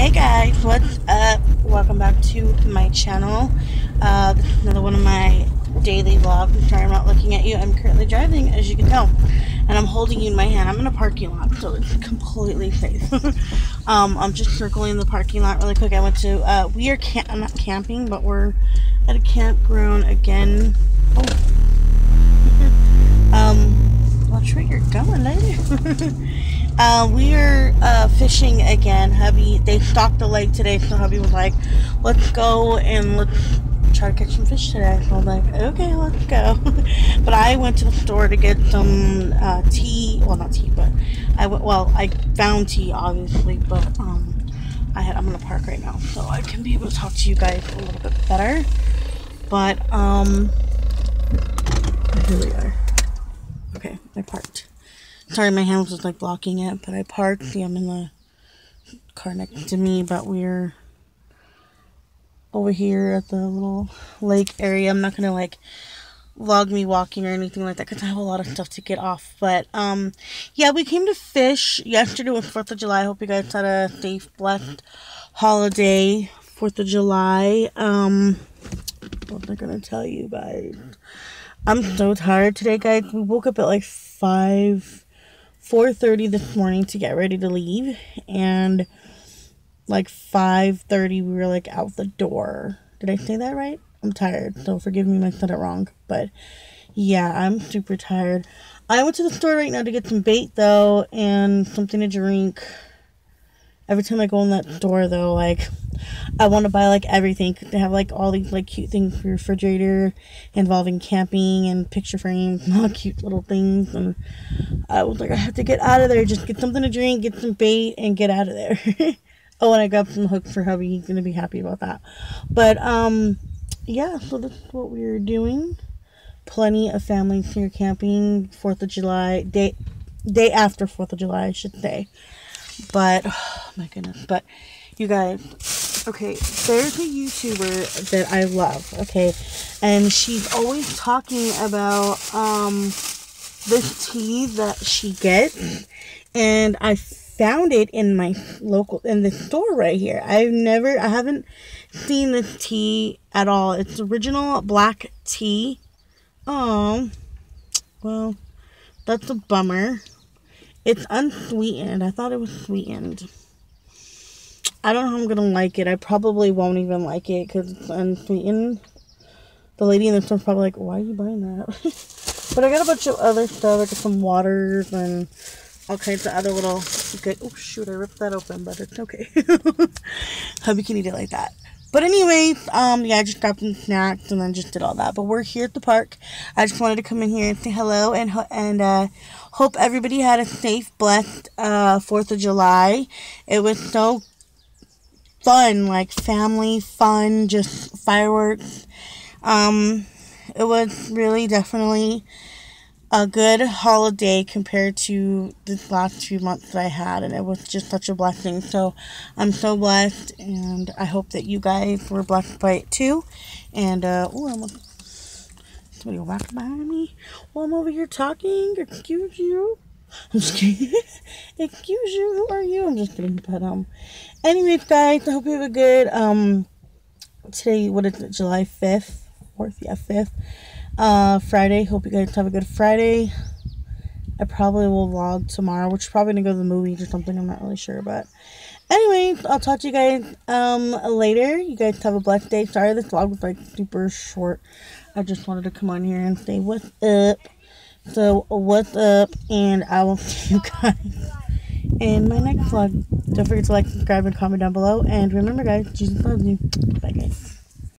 Hey guys, what's up? Welcome back to my channel. Uh, another one of my daily vlogs. I'm sorry I'm not looking at you. I'm currently driving, as you can tell. And I'm holding you in my hand. I'm in a parking lot, so it's completely safe. um, I'm just circling the parking lot really quick. I went to, uh, we are cam not camping, but we're at a campground again. Oh. um, watch where you're going, lady. Uh, we are uh, fishing again. Hubby, they stocked the lake today, so hubby was like, let's go and let's try to catch some fish today. So I'm like, okay, let's go. but I went to the store to get some uh, tea. Well, not tea, but I went, well, I found tea, obviously, but um, I had, I'm in the park right now, so I can be able to talk to you guys a little bit better. But, um, here we are. Okay, I parked. Sorry, my hand was like blocking it, but I parked. See, I'm in the car next to me, but we're over here at the little lake area. I'm not gonna like vlog me walking or anything like that because I have a lot of stuff to get off. But um, yeah, we came to fish yesterday was Fourth of July. I hope you guys had a safe, blessed holiday, Fourth of July. Um, what am I gonna tell you guys? I'm so tired today, guys. We woke up at like five 4.30 this morning to get ready to leave and like 5.30 we were like out the door. Did i say that right? I'm tired so forgive me if i said it wrong but yeah i'm super tired. I went to the store right now to get some bait though and something to drink every time i go in that store though like I want to buy like everything. They have like all these like cute things for your refrigerator involving camping and picture frames and all cute little things. And I was like, I have to get out of there. Just get something to drink, get some bait, and get out of there. oh, and I got some hooks for hubby. He's gonna be happy about that. But um, yeah. So this is what we are doing. Plenty of families here camping. Fourth of July day, day after Fourth of July, I should say. But oh my goodness. But you guys okay there's a youtuber that i love okay? And she's always talking about um this tea that she gets. And i found it in my local in the store right here. I've never i haven't seen this tea at all. It's original black tea. Oh well that's a bummer it's unsweetened i thought it was sweetened I don't know how I'm gonna like it. I probably won't even like it because it's unsweetened. The lady in the store probably like, why are you buying that? but I got a bunch of other stuff. I got some waters and all kinds of other little good. Oh shoot! I ripped that open, but it's okay. Hubby can eat it like that. But anyways, um, yeah, I just got some snacks and then just did all that. But we're here at the park. I just wanted to come in here and say hello and and uh, hope everybody had a safe, blessed uh, Fourth of July. It was so fun, like family fun, just fireworks. Um, it was really definitely a good holiday compared to the last few months that I had, and it was just such a blessing. So I'm so blessed, and I hope that you guys were blessed by it too. And uh, oh, I'm somebody walking behind me while I'm over here talking. Excuse you. I'm just kidding. Excuse you. Who are you? I'm just kidding. But um, anyways, guys, I hope you have a good um. Today, what is it? July fifth, fourth, yeah, fifth. Uh, Friday. Hope you guys have a good Friday. I probably will vlog tomorrow, which is probably gonna go to the movies or something. I'm not really sure, but anyway, I'll talk to you guys um later. You guys have a blessed day. Sorry, this vlog was like super short. I just wanted to come on here and say what's up. So, what's up? And I will see you guys in my next vlog. Don't forget to like, subscribe, and comment down below. And remember, guys, Jesus loves you. Bye, guys.